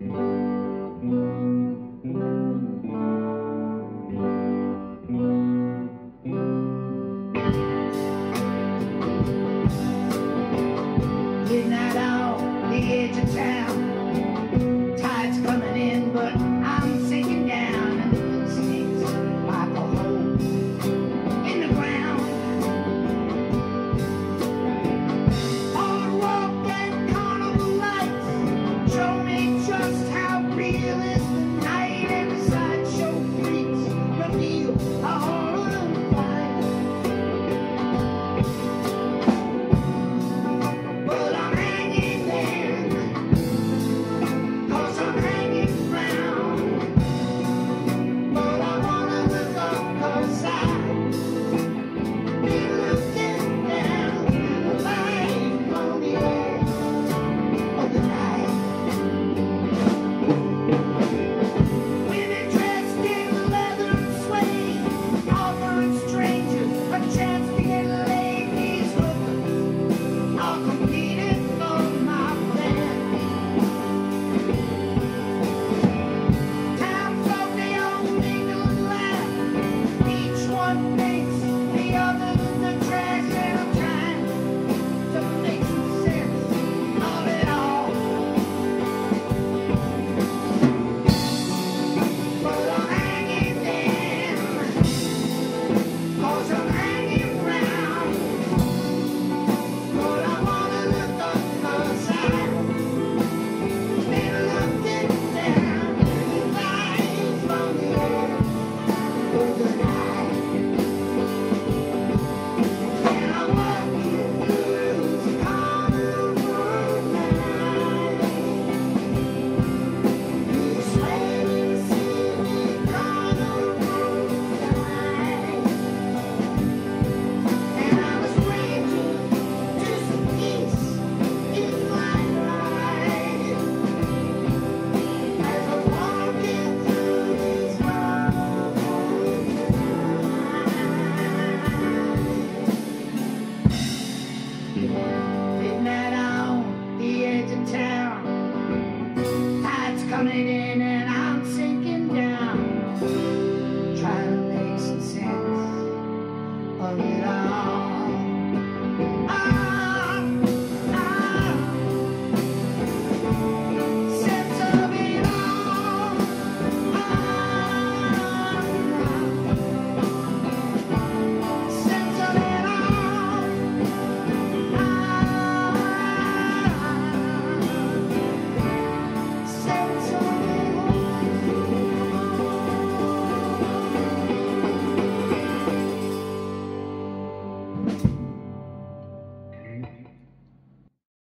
Midnight on the edge of town. Real coming in